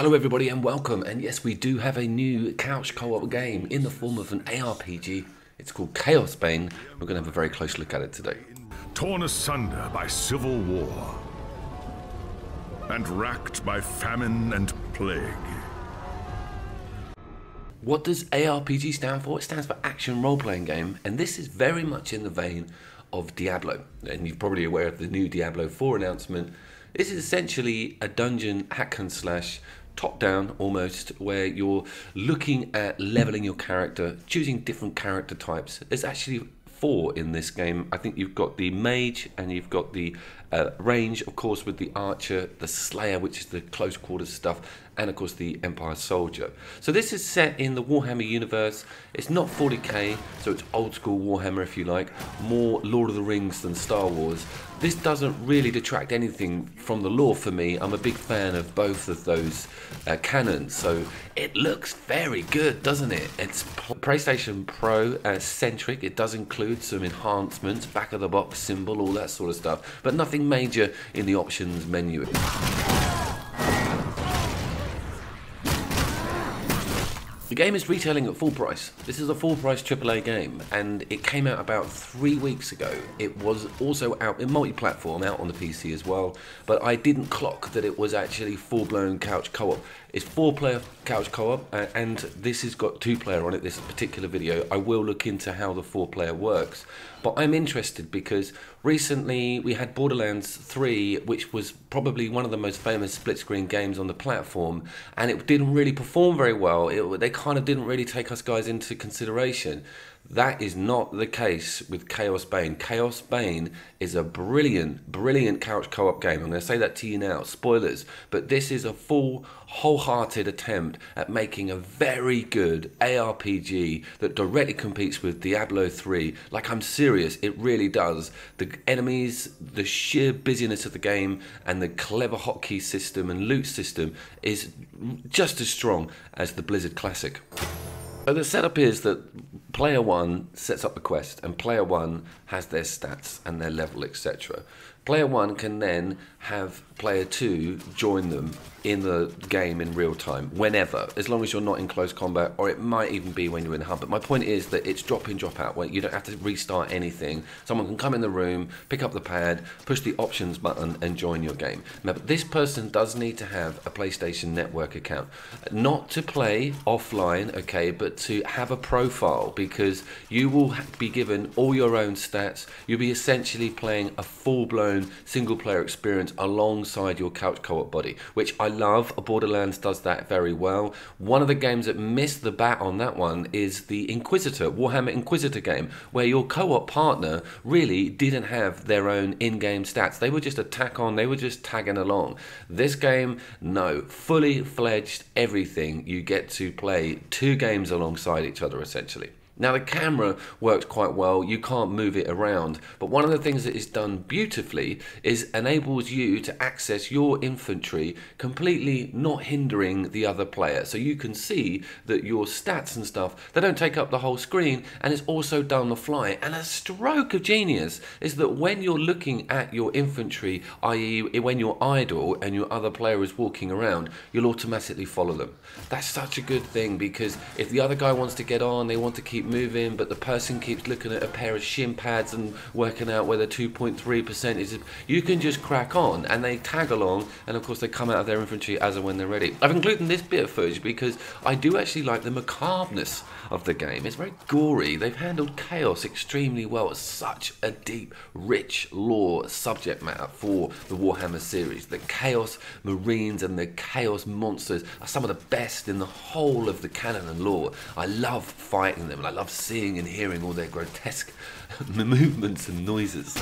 Hello, everybody, and welcome. And yes, we do have a new couch co op game in the form of an ARPG. It's called Chaosbane. We're going to have a very close look at it today. torn asunder by civil war, and racked by famine and plague. What does ARPG stand for? It stands for Action Role Playing Game, and this is very much in the vein of Diablo. And you're probably aware of the new Diablo 4 announcement. This is essentially a dungeon hack and slash, top down almost, where you're looking at leveling your character, choosing different character types. There's actually four in this game. I think you've got the mage and you've got the uh, range, of course, with the archer, the slayer, which is the close quarters stuff, and of course the Empire Soldier. So this is set in the Warhammer universe. It's not 40k, so it's old school Warhammer if you like, more Lord of the Rings than Star Wars. This doesn't really detract anything from the lore for me. I'm a big fan of both of those uh, canons, so it looks very good, doesn't it? It's PlayStation Pro uh, centric. It does include some enhancements, back of the box symbol, all that sort of stuff, but nothing major in the options menu. The game is retailing at full price. This is a full price AAA game, and it came out about three weeks ago. It was also out in multi platform, out on the PC as well, but I didn't clock that it was actually full blown couch co op. It's four player couch co op, uh, and this has got two player on it, this particular video. I will look into how the four player works, but I'm interested because recently we had Borderlands 3, which was probably one of the most famous split screen games on the platform, and it didn't really perform very well. It, they kind of didn't really take us guys into consideration. That is not the case with Chaosbane. Chaos Bane is a brilliant, brilliant couch co op game. I'm going to say that to you now. Spoilers. But this is a full, wholehearted attempt at making a very good ARPG that directly competes with Diablo 3. Like, I'm serious, it really does. The enemies, the sheer busyness of the game, and the clever hotkey system and loot system is just as strong as the Blizzard Classic. So the setup is that player one sets up the quest, and player one has their stats and their level, etc. Player one can then have player two join them in the game in real time, whenever, as long as you're not in close combat, or it might even be when you're in the hub. But my point is that it's drop in, drop out, where you don't have to restart anything. Someone can come in the room, pick up the pad, push the options button, and join your game. Now, this person does need to have a PlayStation Network account, not to play offline, okay, but to have a profile because you will be given all your own stats. You'll be essentially playing a full blown single player experience alongside your couch co-op body, which I love. A Borderlands does that very well. One of the games that missed the bat on that one is the Inquisitor, Warhammer Inquisitor game, where your co-op partner really didn't have their own in-game stats. They were just a tack on, they were just tagging along. This game, no, fully fledged everything. You get to play two games alongside each other essentially. Now the camera works quite well, you can't move it around, but one of the things that is done beautifully is enables you to access your inventory completely not hindering the other player. So you can see that your stats and stuff, they don't take up the whole screen and it's also done on the fly. And a stroke of genius is that when you're looking at your inventory, i.e. when you're idle and your other player is walking around, you'll automatically follow them. That's such a good thing because if the other guy wants to get on, they want to keep moving, but the person keeps looking at a pair of shin pads and working out whether 2.3% is. You can just crack on, and they tag along, and of course they come out of their inventory as and when they're ready. I've included this bit of footage because I do actually like the macabreness of the game. It's very gory. They've handled chaos extremely well. It's such a deep, rich lore subject matter for the Warhammer series. The Chaos Marines and the Chaos Monsters are some of the best in the whole of the canon and lore. I love fighting them, love seeing and hearing all their grotesque movements and noises.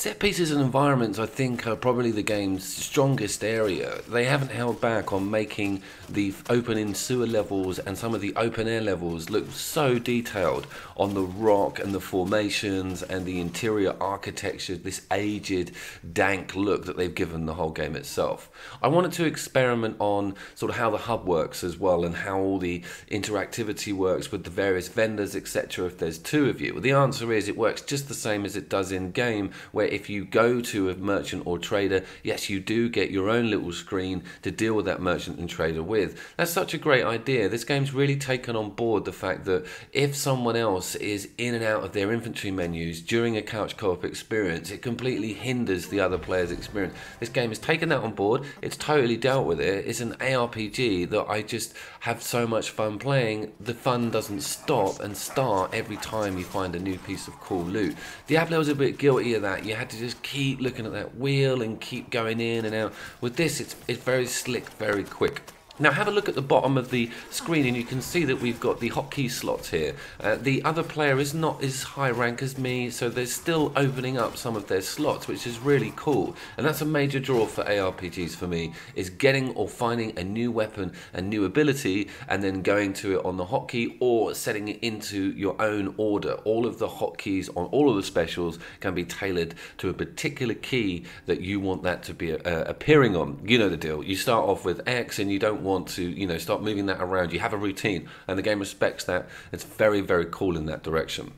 Set pieces and environments, I think, are probably the game's strongest area. They haven't held back on making the open in sewer levels and some of the open air levels look so detailed on the rock and the formations and the interior architecture, this aged, dank look that they've given the whole game itself. I wanted to experiment on sort of how the hub works as well and how all the interactivity works with the various vendors, etc. If there's two of you, well, the answer is it works just the same as it does in game where if you go to a merchant or trader, yes, you do get your own little screen to deal with that merchant and trader with. That's such a great idea. This game's really taken on board the fact that if someone else is in and out of their inventory menus during a couch co-op experience, it completely hinders the other player's experience. This game has taken that on board. It's totally dealt with it. It's an ARPG that I just have so much fun playing. The fun doesn't stop and start every time you find a new piece of cool loot. Diablo was a bit guilty of that. You had to just keep looking at that wheel and keep going in and out. With this, it's it's very slick, very quick. Now have a look at the bottom of the screen and you can see that we've got the hotkey slots here. Uh, the other player is not as high rank as me so they're still opening up some of their slots which is really cool and that's a major draw for ARPGs for me is getting or finding a new weapon and new ability and then going to it on the hotkey or setting it into your own order. All of the hotkeys on all of the specials can be tailored to a particular key that you want that to be uh, appearing on. You know the deal. You start off with X and you don't want want to, you know, start moving that around. You have a routine, and the game respects that. It's very, very cool in that direction.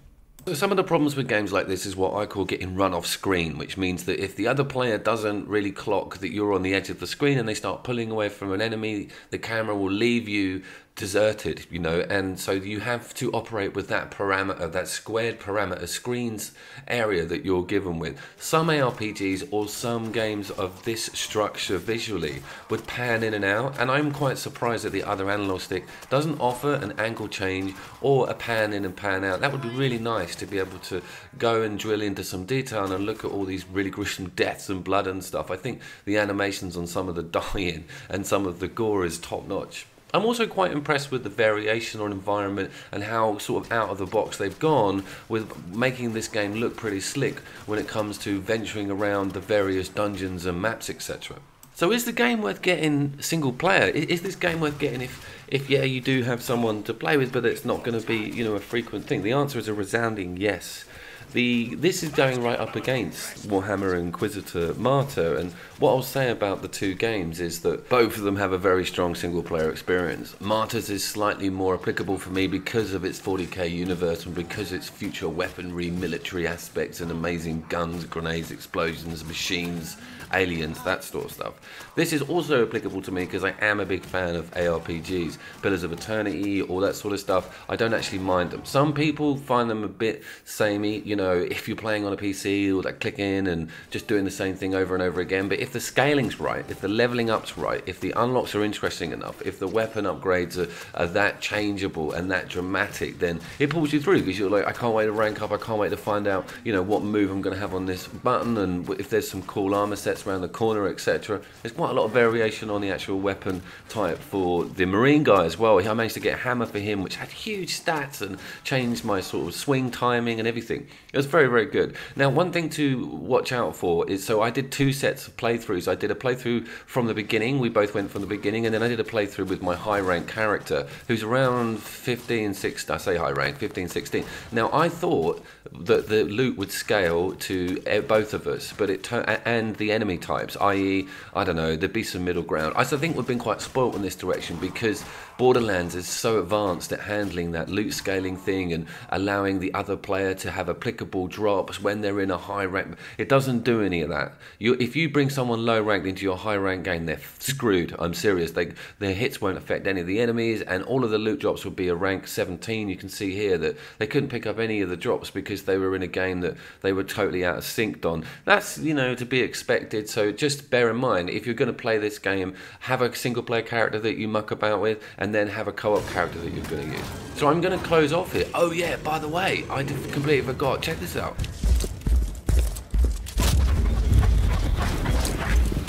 So some of the problems with games like this is what I call getting run off screen, which means that if the other player doesn't really clock that you're on the edge of the screen and they start pulling away from an enemy, the camera will leave you deserted, you know, and so you have to operate with that parameter, that squared parameter screens area that you're given with. Some ARPGs or some games of this structure visually would pan in and out, and I'm quite surprised that the other analog stick doesn't offer an angle change or a pan in and pan out. That would be really nice to be able to go and drill into some detail and look at all these really gruesome deaths and blood and stuff. I think the animations on some of the dying and some of the gore is top notch. I'm also quite impressed with the variation on environment and how sort of out of the box they've gone with making this game look pretty slick when it comes to venturing around the various dungeons and maps, etc. So is the game worth getting single player? Is this game worth getting if, if yeah, you do have someone to play with, but it's not going to be, you know, a frequent thing? The answer is a resounding yes. The this is going right up against Warhammer Inquisitor Martyr, and what I'll say about the two games is that both of them have a very strong single player experience. Martyrs is slightly more applicable for me because of its 40k universe and because its future weaponry, military aspects, and amazing guns, grenades, explosions, machines, aliens, that sort of stuff. This is also applicable to me because I am a big fan of ARPGs, Pillars of Eternity, all that sort of stuff. I don't actually mind them. Some people find them a bit samey, you know, if you're playing on a PC, all that clicking and just doing the same thing over and over again. But if the scaling's right, if the leveling up's right, if the unlocks are interesting enough, if the weapon upgrades are, are that changeable and that dramatic, then it pulls you through because you're like, I can't wait to rank up, I can't wait to find out, you know, what move I'm going to have on this button and if there's some cool armor sets around the corner, etc. There's quite a lot of variation on the actual weapon type for the Marine guy as well. I managed to get a hammer for him, which had huge stats and changed my sort of swing timing and everything. It was very, very good. Now, one thing to watch out for is so I did two sets of playthroughs. I did a playthrough from the beginning. We both went from the beginning, and then I did a playthrough with my high rank character, who's around 15, 16. I say high rank, 15, 16. Now, I thought that the loot would scale to eh, both of us, but it and the enemy types, i.e., I don't know, there'd be some middle ground. I think we've been quite spoilt in this direction because Borderlands is so advanced at handling that loot scaling thing and allowing the other player to have applicable drops when they're in a high rank. It doesn't do any of that. You, if you bring someone low ranked into your high rank game, they're screwed. I'm serious. They, their hits won't affect any of the enemies, and all of the loot drops would be a rank 17. You can see here that they couldn't pick up any of the drops because they were in a game that they were totally out of sync on. That's you know to be expected. So just bear in mind if you're going to play this game, have a single player character that you muck about with and then have a co-op character that you're going to use. So I'm going to close off here. Oh yeah, by the way, I completely forgot. Check this out.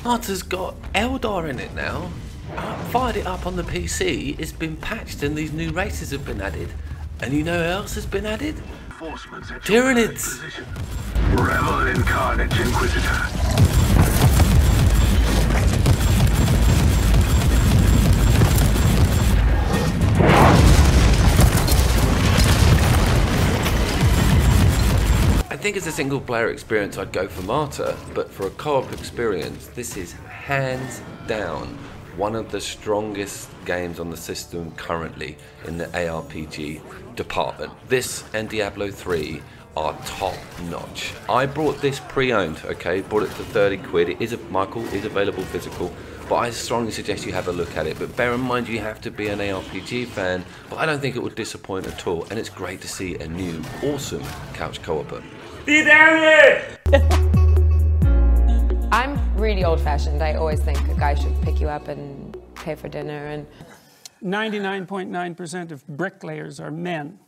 Martyr's got Eldar in it now. I fired it up on the PC. It's been patched and these new races have been added. And you know who else has been added? Tyranids. Revel in carnage, Inquisitor. Think as a single player experience, I'd go for Martyr, but for a co op experience, this is hands down one of the strongest games on the system currently in the ARPG department. This and Diablo 3 are top notch. I brought this pre-owned, okay, bought it for 30 quid. It is a Michael is available physical, but I strongly suggest you have a look at it. But bear in mind you have to be an ARPG fan, but I don't think it would disappoint at all. And it's great to see a new, awesome couch co-op. I'm really old fashioned. I always think a guy should pick you up and pay for dinner and 99.9% of bricklayers are men.